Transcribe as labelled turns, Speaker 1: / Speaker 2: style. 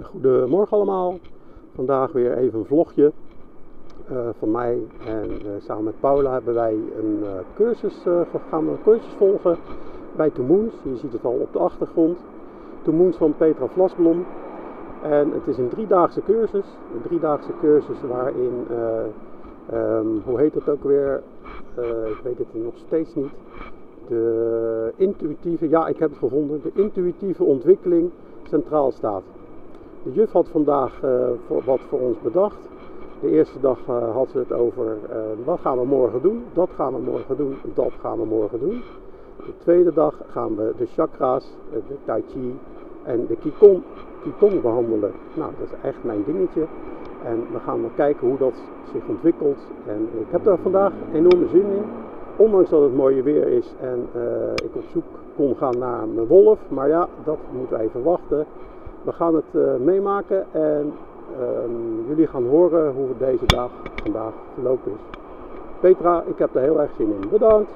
Speaker 1: Goedemorgen allemaal. Vandaag weer even een vlogje uh, van mij. En uh, samen met Paula hebben wij een uh, cursus, gaan we een cursus volgen bij Toemoens. Je ziet het al op de achtergrond. Toemoens van Petra Vlasblom. En het is een driedaagse cursus. Een driedaagse cursus waarin, um, hoe heet het ook weer? ik weet het nog steeds niet. De intuïtieve, ja ik heb het gevonden, de intuïtieve ontwikkeling centraal staat. De juf had vandaag voor, wat voor ons bedacht. De eerste dag uh, had ze het over uh, wat gaan we morgen doen, dat gaan we morgen doen, dat gaan we morgen doen. De tweede dag gaan we de chakra's, de tai chi en de qigong, behandelen. Nou, dat is echt mijn dingetje. En we gaan maar kijken hoe dat zich ontwikkelt. En ik heb daar vandaag enorme zin in. Ondanks dat het mooie weer is en ik op zoek kon gaan naar mijn wolf. Maar ja, dat moeten we even wachten. We gaan het uh, meemaken en um, jullie gaan horen hoe deze dag vandaag verlopen is. Petra, ik heb er heel erg zin in. Bedankt!